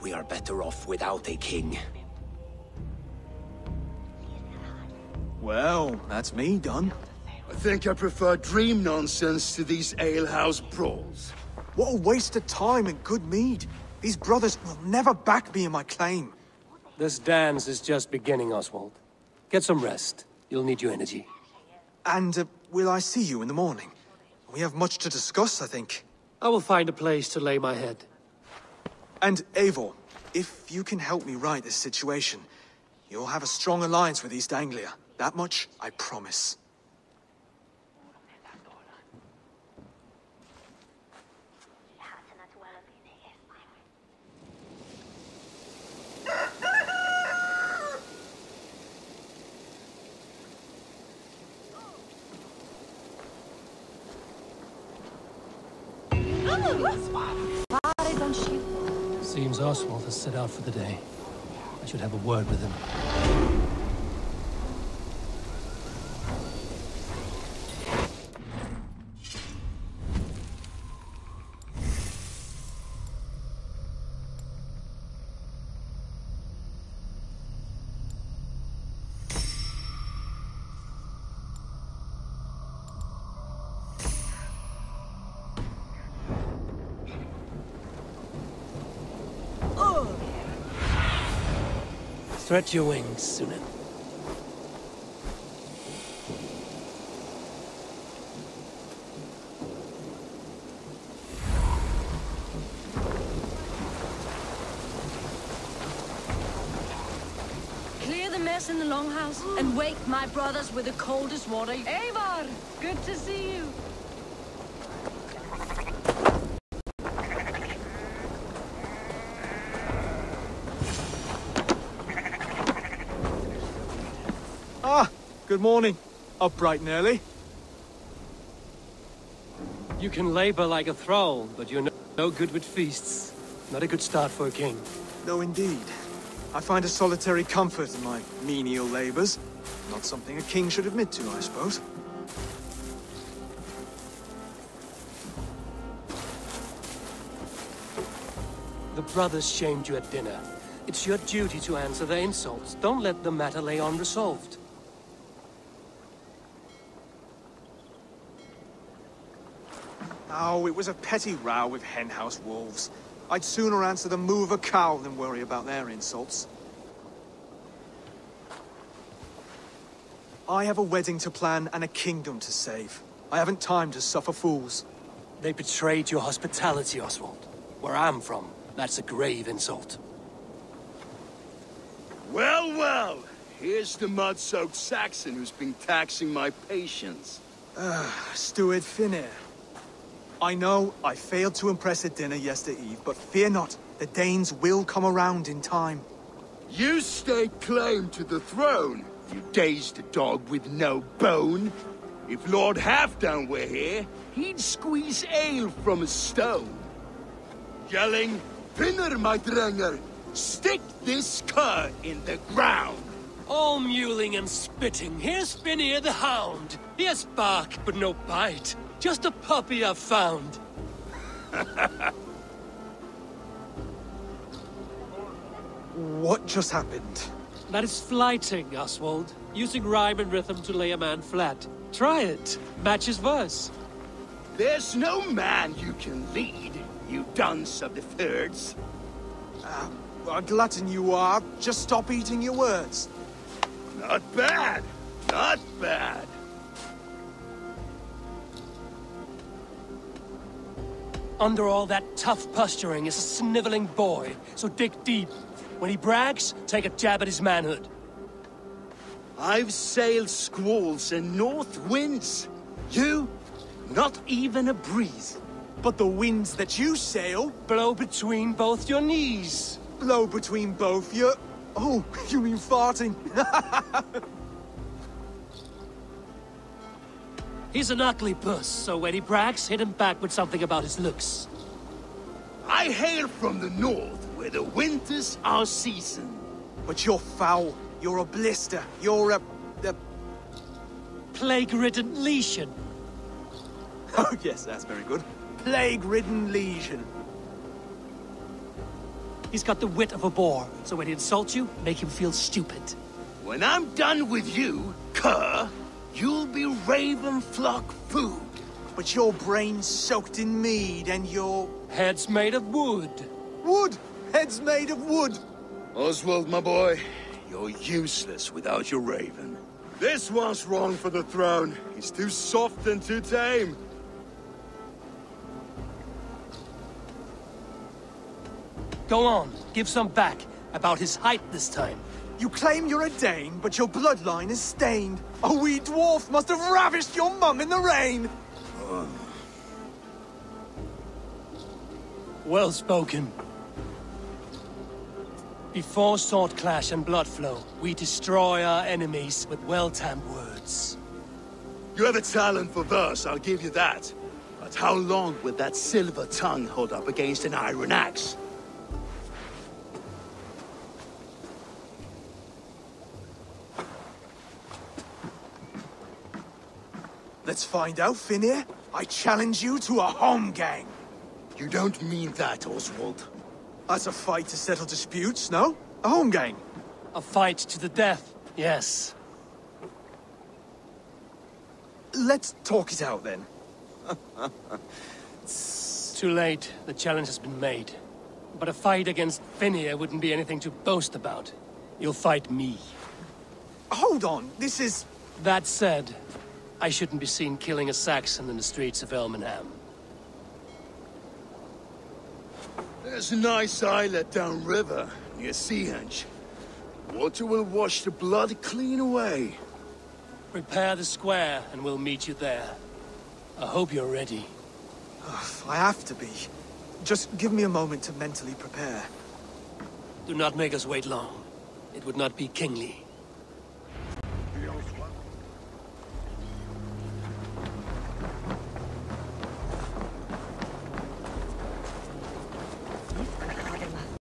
We are better off without a king. Well, that's me done. I think I prefer dream nonsense to these alehouse brawls. What a waste of time and good mead. These brothers will never back me in my claim. This dance is just beginning, Oswald. Get some rest. You'll need your energy. And uh, will I see you in the morning? We have much to discuss, I think. I will find a place to lay my head. And Eivor, if you can help me right this situation, you'll have a strong alliance with East Anglia. That much, I promise. Seems Oswald has set out for the day. I should have a word with him. Stretch your wings, Sunan. Clear the mess in the longhouse and wake my brothers with the coldest water. Eivor, good to see you. Ah, good morning. Up bright and early. You can labor like a thrall, but you're no, no good with feasts. Not a good start for a king. No, indeed. I find a solitary comfort in my menial labors. Not something a king should admit to, I suppose. The brothers shamed you at dinner. It's your duty to answer their insults. Don't let the matter lay unresolved. Oh, it was a petty row with henhouse wolves. I'd sooner answer the moo of a cow than worry about their insults. I have a wedding to plan and a kingdom to save. I haven't time to suffer fools. They betrayed your hospitality, Oswald. Where I'm from, that's a grave insult. Well, well, here's the mud-soaked Saxon who's been taxing my patience. Ah, steward Finnr. I know I failed to impress at dinner yesterday eve, but fear not, the Danes will come around in time. You stake claim to the throne, you dazed dog with no bone. If Lord Halfdan were here, he'd squeeze ale from a stone. Yelling, Finnr, my drenger, stick this cur in the ground. All mewling and spitting. Here's Finnr the Hound. He has bark, but no bite. Just a puppy I've found. What just happened? That is flyting, Oswald. Using rhyme and rhythm to lay a man flat. Try it. Match his verse. There's no man you can lead, you dunce of the thirds. Um, a glutton you are. Just stop eating your words. Not bad, not bad. Under all that tough posturing is a sniveling boy, so dig deep. When he brags, take a jab at his manhood. I've sailed squalls and north winds. You, not even a breeze. But the winds that you sail Blow between both your knees. blow between both your... Oh, you mean farting? He's an ugly puss, so when he brags, hit him back with something about his looks. I hail from the north, where the winters are season. but you're foul. You're a blister. You're a... a... Plague-ridden lesion. Oh, yes, that's very good. Plague-ridden lesion. He's got the wit of a boar, so when he insults you, make him feel stupid. When I'm done with you, cur, you'll be raven flock food. But your brain's soaked in mead and your... Head's made of wood. Wood! Head's made of wood! Oswald, my boy, you're useless without your raven. This one's wrong for the throne. He's too soft and too tame. Go on, give some back. About his height this time. You claim you're a Dane, but your bloodline is stained. A wee dwarf must have ravished your mum in the rain! Well spoken. Before sword clash and blood flow, we destroy our enemies with well-timed words. You have a talent for verse, I'll give you that. But how long will that silver tongue hold up against an iron axe? Let's find out, Finnr. I challenge you to a holmgang. You don't mean that, Oswald. That's a fight to settle disputes, no? A holmgang. A fight to the death, yes. Let's talk it out then. It's too late, the challenge has been made. But a fight against Finnr wouldn't be anything to boast about. You'll fight me. Hold on, this is... That said, I shouldn't be seen killing a Saxon in the streets of Elmenham. There's a nice islet downriver, near Seahenge. Water will wash the blood clean away. Prepare the square, and we'll meet you there. I hope you're ready. I have to be. Just give me a moment to mentally prepare. Do not make us wait long. It would not be kingly.